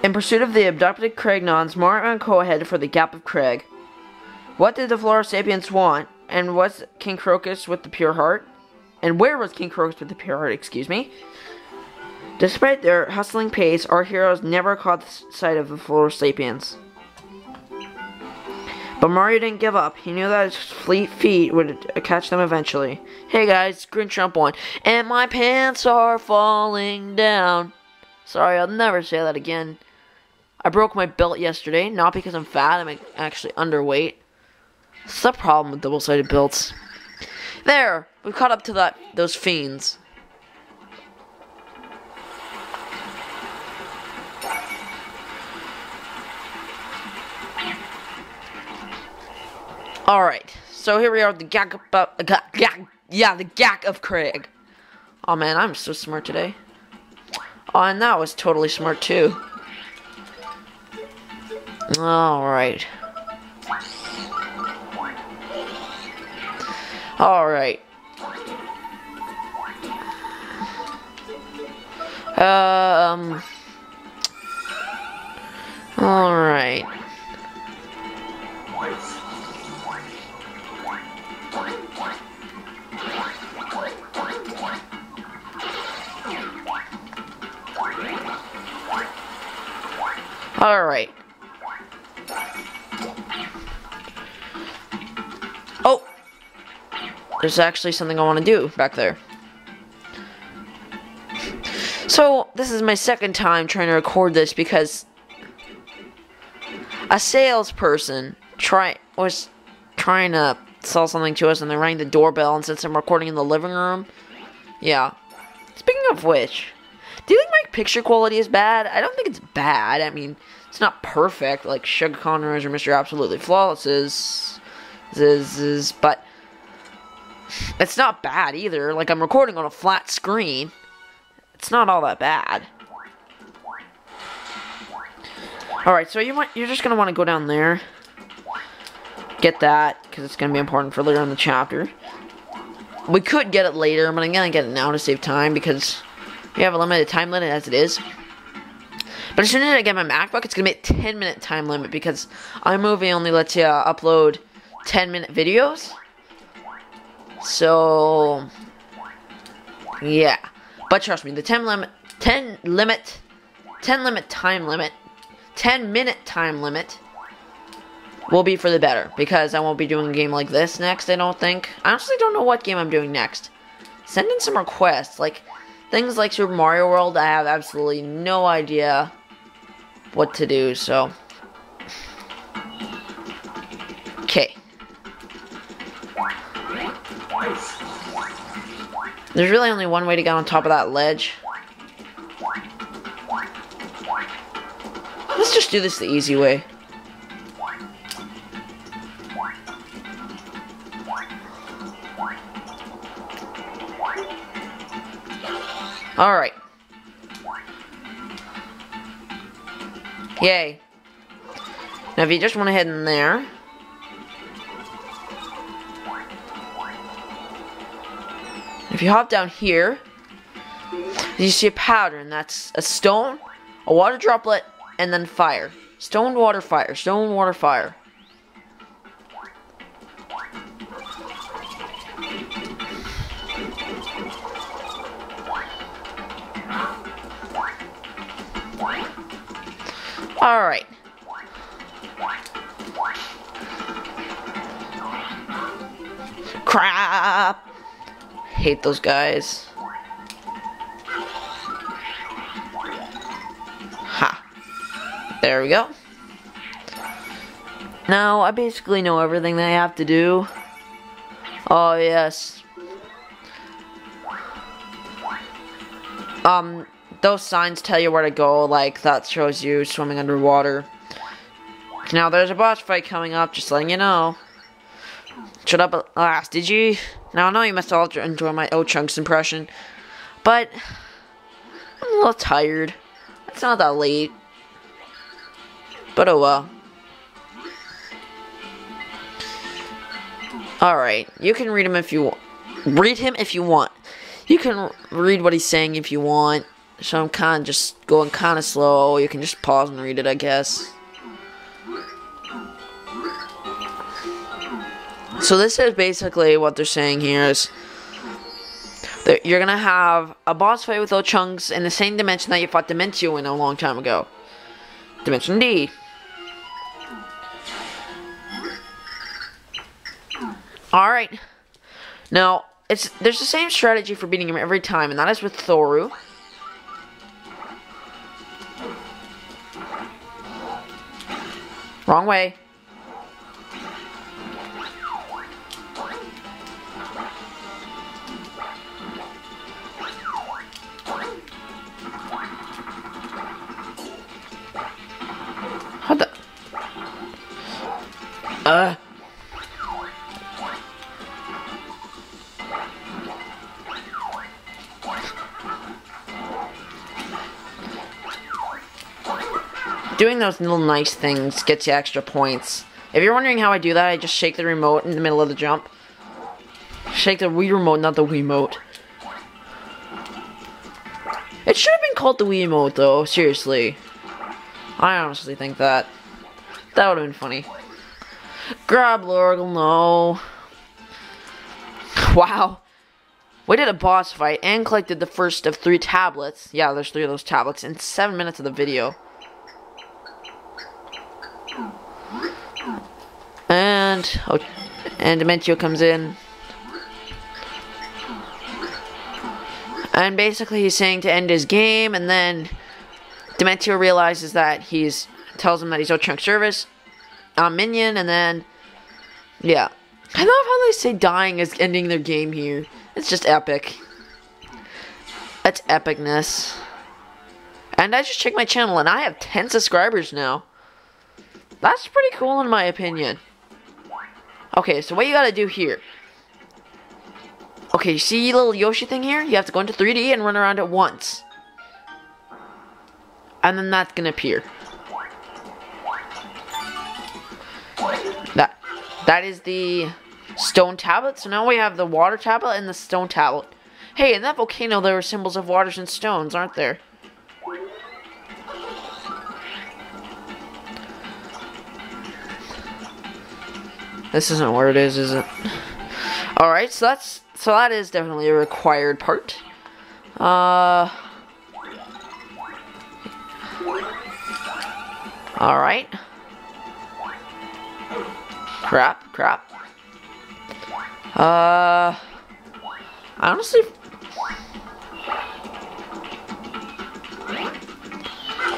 In pursuit of the abducted Cragnons, Mario and Co headed for the Gap of Craig. What did the Floro Sapiens want? And was King Crocus with the pure heart? And where was King Crocus with the pure heart, excuse me? Despite their hustling pace, our heroes never caught sight of the Floro Sapiens. But Mario didn't give up. He knew that his fleet feet would catch them eventually. Hey guys, Grinch Jump on. And my pants are falling down. Sorry, I'll never say that again. I broke my belt yesterday, not because I'm fat, I'm actually underweight. It's the problem with double-sided belts. There, we've caught up to that those fiends. Alright, so here we are, the gag, uh, gag, yeah, the gag of Craig. Oh man, I'm so smart today. Oh, and that was totally smart too. Alright. Alright. Um. Alright. There's actually something I want to do back there. So, this is my second time trying to record this because a salesperson try was trying to sell something to us and they rang the doorbell and since I'm recording in the living room, yeah. Speaking of which, do you think my picture quality is bad? I don't think it's bad. I mean, it's not perfect like Sugar Connors or Mr. Absolutely Flawless is, is, is, but it's not bad either. Like, I'm recording on a flat screen. It's not all that bad. Alright, so you want, you're just going to want to go down there. Get that, because it's going to be important for later in the chapter. We could get it later, but I'm going to get it now to save time, because we have a limited time limit as it is. But as soon as I get my MacBook, it's going to be a 10 minute time limit because iMovie only lets you uh, upload 10 minute videos. So, yeah. But trust me, the 10 limit, 10 limit, 10 limit time limit, 10 minute time limit will be for the better because I won't be doing a game like this next, I don't think. I honestly don't know what game I'm doing next. Send in some requests. Like, Things like Super Mario World, I have absolutely no idea what to do, so. There's really only one way to get on top of that ledge. Let's just do this the easy way. Alright. Yay. Now if you just went ahead head in there. If you hop down here, you see a pattern. That's a stone, a water droplet, and then fire. Stone, water, fire. Stone, water, fire. Alright. Crap! Hate those guys. Ha. There we go. Now, I basically know everything that I have to do. Oh, yes. Um, those signs tell you where to go, like that shows you swimming underwater. Now there's a boss fight coming up, just letting you know. Shut up at last, did you? Now I know you must all enjoy my O'Chunks impression, but I'm a little tired. It's not that late. But oh well. Alright, you can read him if you want. Read him if you want. You can read what he's saying if you want. so I'm kind of just going kind of slow. You can just pause and read it, I guess. So this is basically what they're saying here is that you're gonna have a boss fight with O'Chunks in the same dimension that you fought Dimentio in a long time ago. Dimension D. Alright. Now, it's there's the same strategy for beating him every time, and that is with Thoreau. Wrong way. Uh. Doing those little nice things gets you extra points. If you're wondering how I do that, I just shake the remote in the middle of the jump. Shake the Wii remote, not the Wiimote. It should have been called the Wiimote, though, seriously. I honestly think that. That would have been funny. Grab Lorgle, no. Wow. We did a boss fight and collected the first of three tablets. Yeah, there's three of those tablets in seven minutes of the video. And, oh, and Dimentio comes in. And basically he's saying to end his game, and then Dimentio realizes that he's, tells him that he's Ochunk service, uh, minion, and then, yeah. I love how they say dying is ending their game here. It's just epic. That's epicness. And I just checked my channel, and I have 10 subscribers now. That's pretty cool in my opinion. Okay, so what you gotta do here. Okay, you see little Yoshi thing here? You have to go into 3D and run around it once. And then that's gonna appear. That is the stone tablet. So now we have the water tablet and the stone tablet. Hey, in that volcano there were symbols of waters and stones, aren't there? This isn't where it is, is it? Alright, so that's so that is definitely a required part. Uh Alright. Crap, crap. Uh I honestly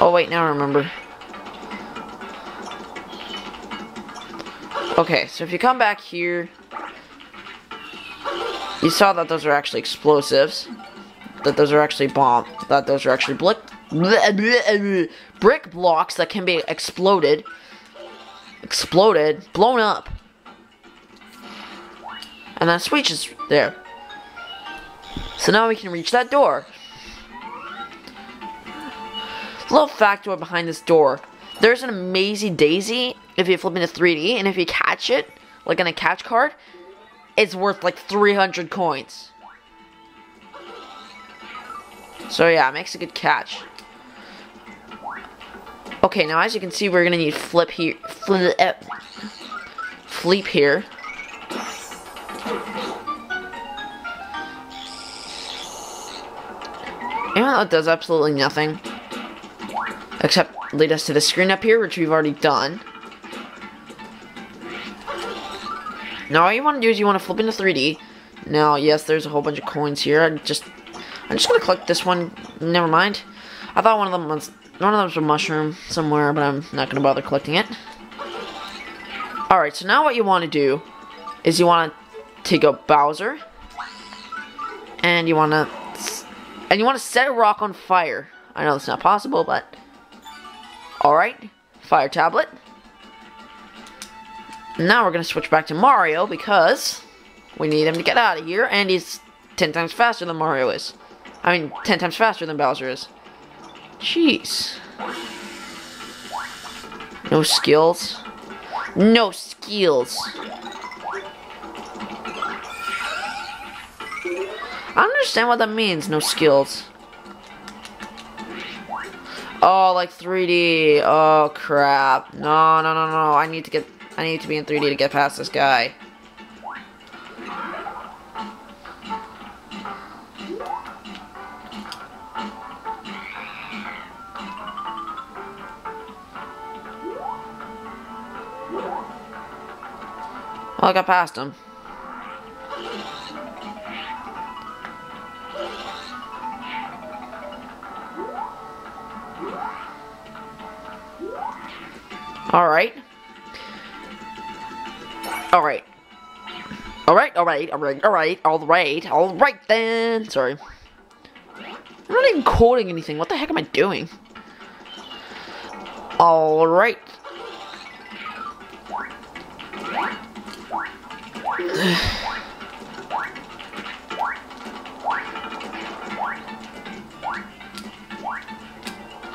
Oh wait, now I remember. Okay, so if you come back here, you saw that those are actually explosives. That those are actually bomb. That those are actually brick, brick blocks that can be exploded. Exploded, blown up. And that switch is there. So now we can reach that door. Little factoid behind this door. There's an amazing daisy if you flip into 3D, and if you catch it, like in a catch card, it's worth like 300 coins. So yeah, makes a good catch. Okay, now as you can see, we're gonna need flip eh, here, flip, flip here. Though it does absolutely nothing, except lead us to the screen up here, which we've already done. Now all you want to do is you want to flip into 3D. Now, yes, there's a whole bunch of coins here. I just, I'm just gonna collect this one. Never mind. I thought one of them was one of was a mushroom somewhere, but I'm not gonna bother collecting it. All right, so now what you want to do is you want to take a Bowser, and you want to, and you want to set a rock on fire. I know that's not possible, but all right, fire tablet. Now we're going to switch back to Mario because we need him to get out of here, and he's 10 times faster than Mario is. I mean, 10 times faster than Bowser is. Jeez. No skills. No skills. I understand what that means, no skills. Oh, like 3D. Oh, crap. No, no, no, no. I need to get... I need to be in 3D to get past this guy. I got past him. Alright. Alright. Alright, alright, alright, alright, alright, alright then. Sorry. I'm not even quoting anything. What the heck am I doing? Alright.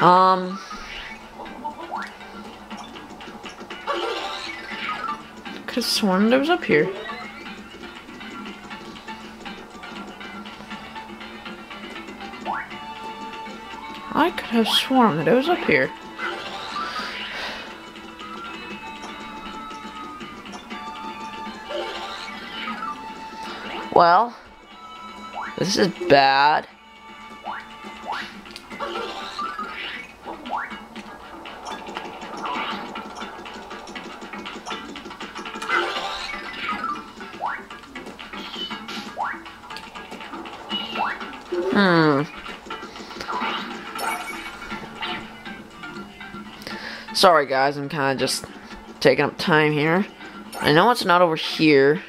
Um... Could have sworn it was up here. I could have sworn that it was up here. Well, this is bad. Hmm. Sorry guys, I'm kind of just taking up time here. I know it's not over here.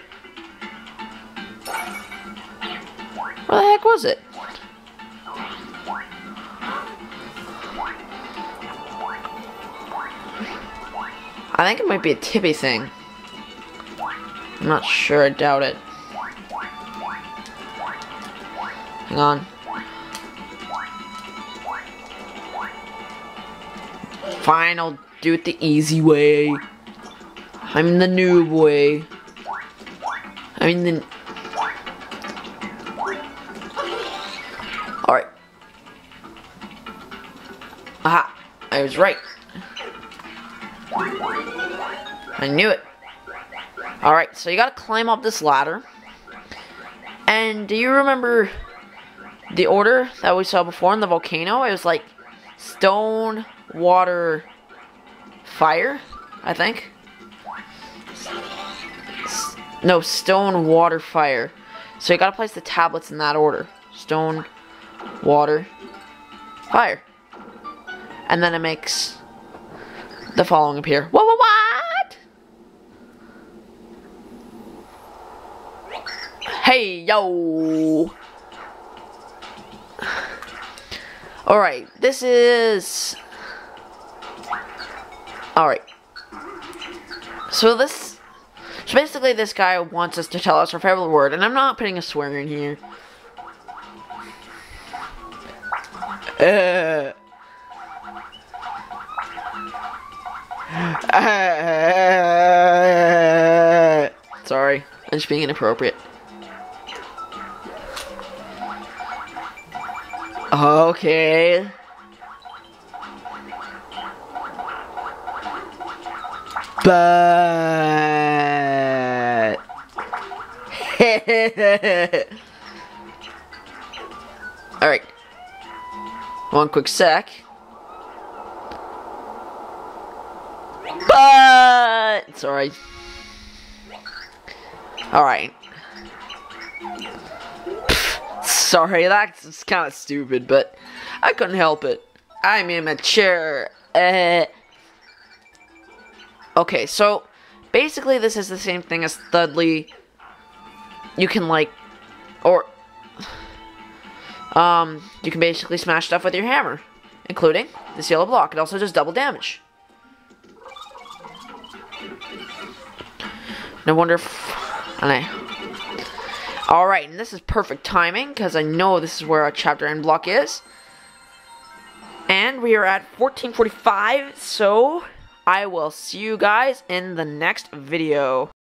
Was it? I think it might be a Tippi thing. I'm not sure, I doubt it. Hang on. Fine, I'll do it the easy way. I'm the noob way. I mean the... I was right. I knew it. Alright, so you gotta climb up this ladder. And do you remember the order that we saw before in the volcano, it was like stone, water, fire, I think. No, stone, water, fire. So you gotta place the tablets in that order. Stone, water, fire. And then it makes the following appear. What, what, what? Hey, yo! Alright, this is... Alright. So this... So basically this guy wants us to tell us our favorite word, and I'm not putting a swear in here. Uh... sorry, I'm just being inappropriate. Okay. But Alright. One quick sec. Sorry. Alright. Sorry, that's kind of stupid, but I couldn't help it. I'm immature. Uh, okay, so basically this is the same thing as Thudley. You can like, or um, you can basically smash stuff with your hammer, including this yellow block. It also does double damage. No wonder if, Alright, and this is perfect timing, because I know this is where our chapter end block is. And we are at 1445, so I will see you guys in the next video.